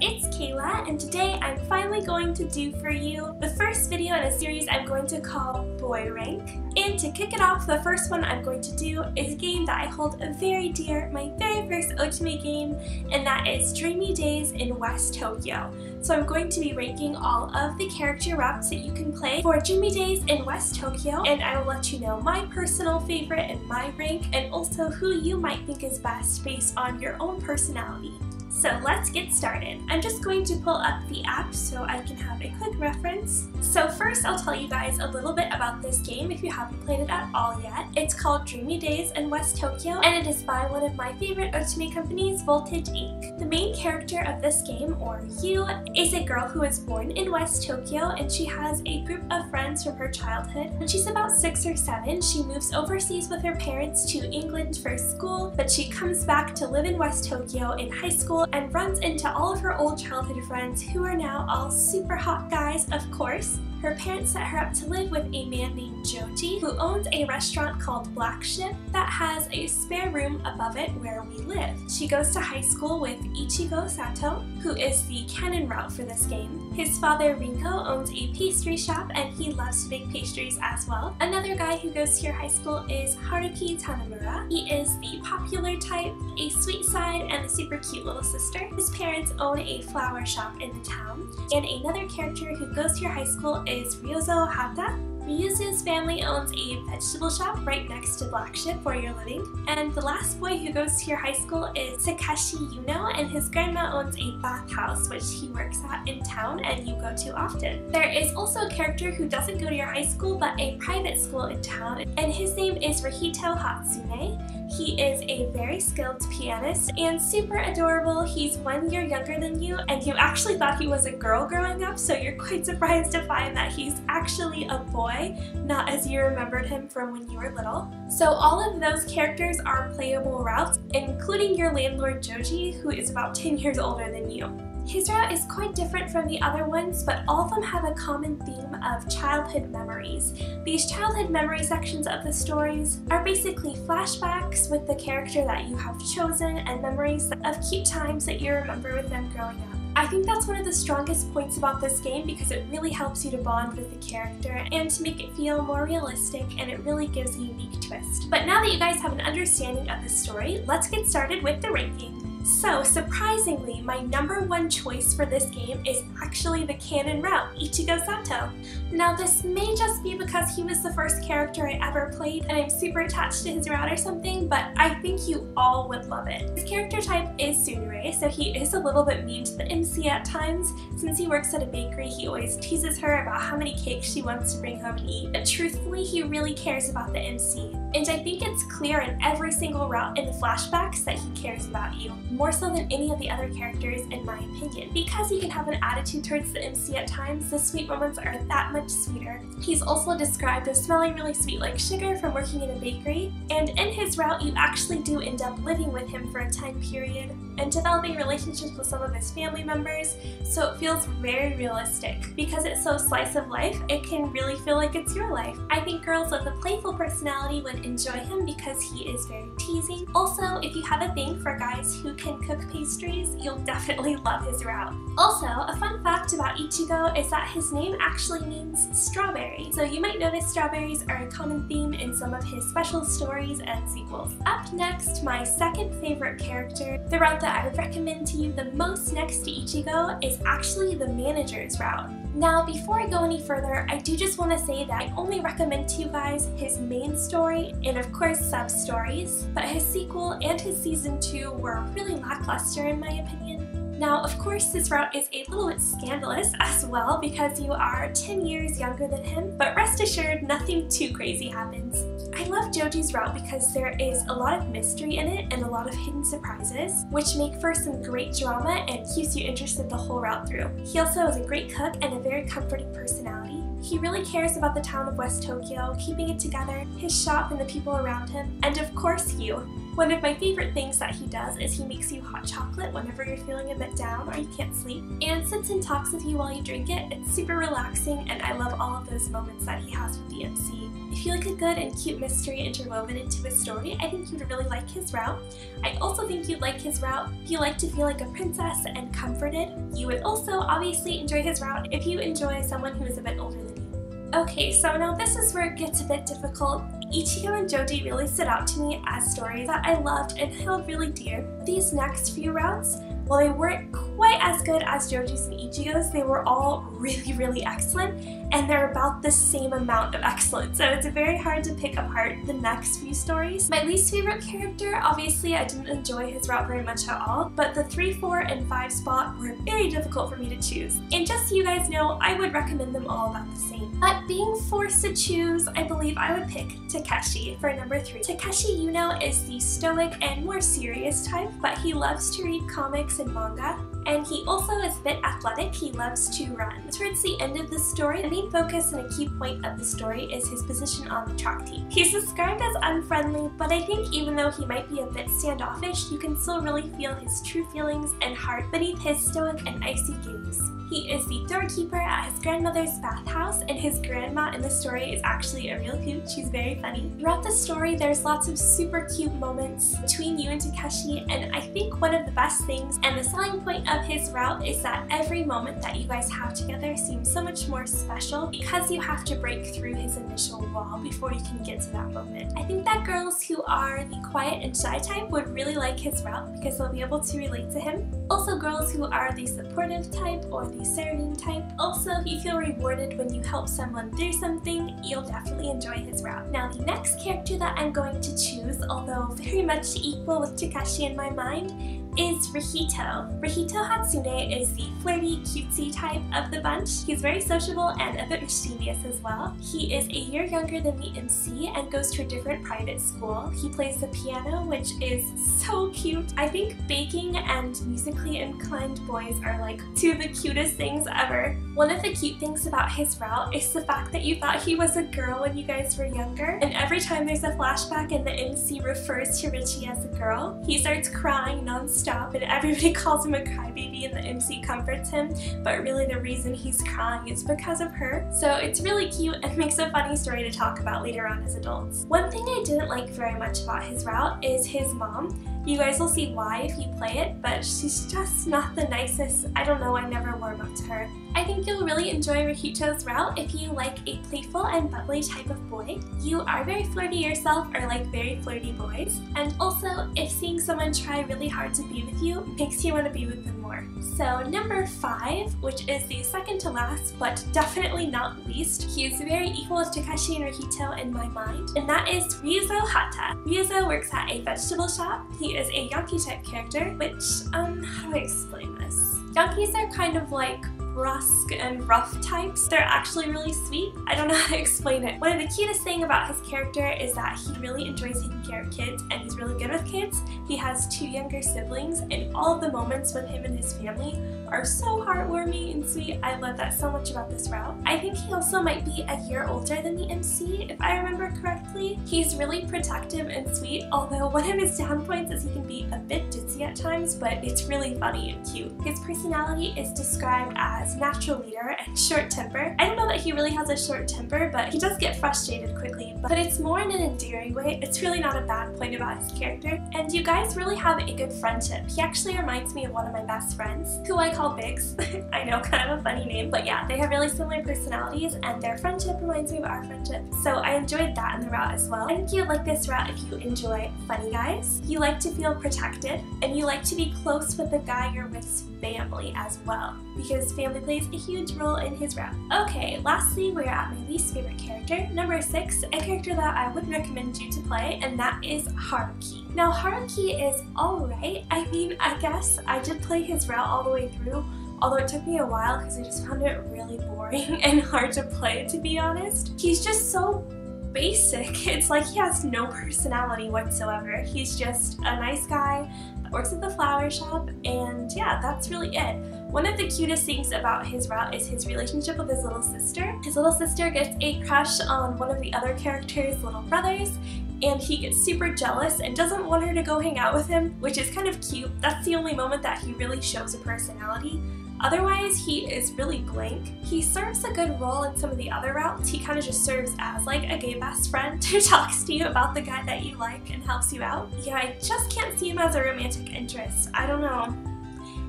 it's Kayla and today I'm finally going to do for you the first video in a series I'm going to call Boy Rank. And to kick it off, the first one I'm going to do is a game that I hold very dear, my very first Otome game, and that is Dreamy Days in West Tokyo. So I'm going to be ranking all of the character routes that you can play for Dreamy Days in West Tokyo, and I will let you know my personal favorite and my rank, and also who you might think is best based on your own personality. So let's get started. I'm just going to pull up the app so I can have a quick reference. So first I'll tell you guys a little bit about this game if you haven't played it at all yet. It's called Dreamy Days in West Tokyo and it is by one of my favorite otome companies, Voltage Inc. The main character of this game, or Yu, is a girl who was born in West Tokyo and she has a group of friends from her childhood. When she's about six or seven, she moves overseas with her parents to England for school, but she comes back to live in West Tokyo in high school and runs into all of her old childhood friends who are now all super hot guys, of course. Her parents set her up to live with a man named Johji who owns a restaurant called Black Ship that has a spare room above it where we live. She goes to high school with Ichigo Sato, who is the canon route for this game. His father Rinko owns a pastry shop and he loves to bake pastries as well. Another guy who goes to your high school is Haruki Tanemura. He is the popular type, a sweet side, and a super cute little sister. His parents own a flower shop in the town. And another character who goes to your high school is Ryuzo Hatta. Ryuzo's family owns a vegetable shop right next to Black Ship where you're living. And the last boy who goes to your high school is Takeshi Yuno and his grandma owns a bathhouse which he works at in town and you go to often. There is also a character who doesn't go to your high school but a private school in town and his name is Rihito Hatsune. He is a very skilled pianist and super adorable. He's one year younger than you and you actually thought he was a girl growing up so you're quite surprised to find that he's actually a boy, not as you remembered him from when you were little. So all of those characters are playable routes, including your landlord Johji, who is about 10 years older than you. His route is quite different from the other ones, but all of them have a common theme of childhood memories. These childhood memory sections of the stories are basically flashbacks with the character that you have chosen and memories of cute times that you remember with them growing up. I think that's one of the strongest points about this game because it really helps you to bond with the character and to make it feel more realistic and it really gives a unique twist. But now that you guys have an understanding of the story, let's get started with the ranking. So, surprisingly, my number one choice for this game is actually the canon route, Ichigo Sato. Now, this may just be because he was the first character I ever played and I'm super attached to his route or something, but I think you all would love it. His character type is Tsundere, so he is a little bit mean to the MC at times. Since he works at a bakery, he always teases her about how many cakes she wants to bring home and eat, but truthfully, he really cares about the MC. And I think it's clear in every single route in the flashbacks that he cares about you more so than any of the other characters in my opinion. Because he can have an attitude towards the MC at times, the sweet moments are that much sweeter. He's also described as smelling really sweet like sugar from working in a bakery, and in his route you actually do end up living with him for a time period and developing relationships with some of his family members, so it feels very realistic. Because it's so slice of life, it can really feel like it's your life. I think girls with a playful personality would enjoy him because he is very teasing. Also, if you have a thing for guys who can cook pastries, you'll definitely love his route. Also, a fun fact about Ichigo is that his name actually means strawberry, so you might notice strawberries are a common theme in some of his special stories and sequels. Up next, my second favorite character, the route that I would recommend to you the most next to Ichigo is actually the manager's route. Now, before I go any further, I do just want to say that I only recommend to you guys his main story and of course sub-stories, but his sequel and his season 2 were really lackluster in my opinion. Now, of course, this route is a little bit scandalous as well because you are 10 years younger than him, but rest assured, nothing too crazy happens. I love Johji's route because there is a lot of mystery in it and a lot of hidden surprises, which make for some great drama and keeps you interested the whole route through. He also is a great cook and a very comforting personality. He really cares about the town of West Tokyo, keeping it together, his shop and the people around him, and of course you. One of my favorite things that he does is he makes you hot chocolate whenever you're feeling a bit down or you can't sleep, and sits and talks with you while you drink it. It's super relaxing and I love all of those moments that he has with the MC. If you like a good and cute mystery interwoven into a story, I think you'd really like his route. I also think you'd like his route if you like to feel like a princess and comforted. You would also obviously enjoy his route if you enjoy someone who is a bit older than you. Okay, so now this is where it gets a bit difficult. Ichigo and Johji really stood out to me as stories that I loved and held really dear. These next few routes while they weren't quite as good as Johji's and Ichigo's, they were all really, really excellent, and they're about the same amount of excellent, so it's very hard to pick apart the next few stories. My least favorite character, obviously I didn't enjoy his route very much at all, but the 3, 4, and 5 spot were very difficult for me to choose. And just so you guys know, I would recommend them all about the same. But being forced to choose, I believe I would pick Takeshi for number 3. Takeshi Yuno is the stoic and more serious type, but he loves to read comics and manga, and he also is a bit athletic, he loves to run. Towards the end of the story, the main focus and a key point of the story is his position on the track team. He's described as unfriendly, but I think even though he might be a bit standoffish, you can still really feel his true feelings and heart beneath his stoic and icy gaze. He is the doorkeeper at his grandmother's bathhouse, and his grandma in the story is actually a real hoot. She's very funny. Throughout the story, there's lots of super cute moments between you and Takeshi, and I think one of the best things and the selling point of his route is that every moment that you guys have together seems so much more special because you have to break through his initial wall before you can get to that moment. I think that girls who are the quiet and shy type would really like his route because they'll be able to relate to him. Also girls who are the supportive type or the Serenine type. Also, if you feel rewarded when you help someone through something, you'll definitely enjoy his route. Now, the next character that I'm going to choose, although very much equal with Takeshi in my mind, is Rihito. Rihito Hatsune is the flirty, cutesy type of the bunch. He's very sociable and a bit mischievous as well. He is a year younger than the MC and goes to a different private school. He plays the piano, which is so cute. I think baking and musically inclined boys are like two of the cutest things ever. One of the cute things about his route is the fact that you thought he was a girl when you guys were younger, and every time there's a flashback and the MC refers to Richie as a girl, he starts crying nonstop stop and everybody calls him a crybaby and the MC comforts him, but really the reason he's crying is because of her. So it's really cute and makes a funny story to talk about later on as adults. One thing I didn't like very much about his route is his mom. You guys will see why if you play it, but she's just not the nicest. I don't know, I never warm up to her. I think you'll really enjoy Rihito's route if you like a playful and bubbly type of boy. You are very flirty yourself or like very flirty boys. And also, if seeing someone try really hard to be with you makes you want to be with them more. So number five, which is the second to last, but definitely not least, he is very equal to Takeshi and Rihito in my mind, and that is Ryuzo Hatta. Ryuzo works at a vegetable shop. He is a Yankee type character, which, um, how do I explain this? Yankees are kind of like brusque and rough types. They're actually really sweet. I don't know how to explain it. One of the cutest thing about his character is that he really enjoys taking care of kids and he's really good with kids. He has two younger siblings and all of the moments with him and his family are so heartwarming and sweet. I love that so much about this route. I think he also might be a year older than the MC, if I remember correctly. He's really protective and sweet, although one of his down points is he can be a bit at times, but it's really funny and cute. His personality is described as natural leader and short temper. I don't know that he really has a short temper, but he does get frustrated quickly, but it's more in an endearing way. It's really not a bad point about his character. And you guys really have a good friendship. He actually reminds me of one of my best friends, who I call Biggs. I know, kind of a funny name, but yeah, they have really similar personalities and their friendship reminds me of our friendship. So I enjoyed that in the route as well. I think you like this route if you enjoy funny guys, you like to feel protected, and you like to be close with the guy you're with's family as well, because family plays a huge role in his route. Okay, lastly, we're at my least favorite character, number six, a character that I would recommend you to play, and that is Haruki. Now Haruki is alright. I mean, I guess I did play his route all the way through, although it took me a while because I just found it really boring and hard to play to be honest. He's just so basic. It's like he has no personality whatsoever. He's just a nice guy works at the flower shop, and yeah, that's really it. One of the cutest things about his route is his relationship with his little sister. His little sister gets a crush on one of the other characters' little brothers, and he gets super jealous and doesn't want her to go hang out with him, which is kind of cute. That's the only moment that he really shows a personality. Otherwise, he is really blank. He serves a good role in some of the other routes. He kind of just serves as like a gay best friend who talks to you about the guy that you like and helps you out. Yeah, I just can't see him as a romantic interest. I don't know.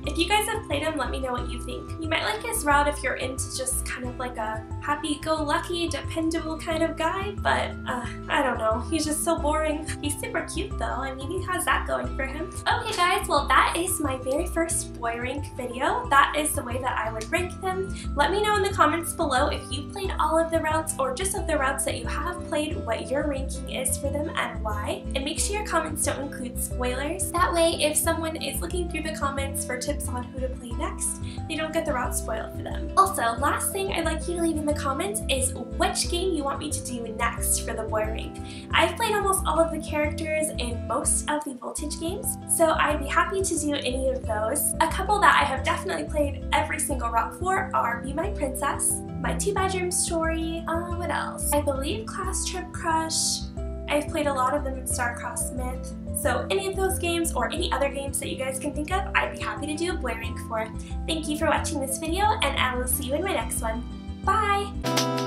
If you guys have played him, let me know what you think. You might like his route if you're into just kind of like a happy-go-lucky, dependable kind of guy, but uh, I don't know. He's just so boring. He's super cute though. I mean, he has that going for him. Okay guys, well that is my very first boy rank video. That is the way that I would rank them. Let me know in the comments below if you played all of the routes or just of the routes that you have played, what your ranking is for them and why. And make sure your comments don't include spoilers. That way, if someone is looking through the comments for tips on who to play next, they don't get the route spoiled for them. Also, last thing I'd like you to leave in the comments is which game you want me to do next for the boy rank. I've played almost all of the characters in most of the Voltage games, so I'd be happy to do any of those. A couple that I have definitely played every single route for are Be My Princess, My Two Bedroom Story, uh, what else? I believe Class Trip Crush, I've played a lot of them in Star-Crossed Myth, so any of those games or any other games that you guys can think of, I'd be happy to do a boy rank for. Thank you for watching this video, and I will see you in my next one. Bye!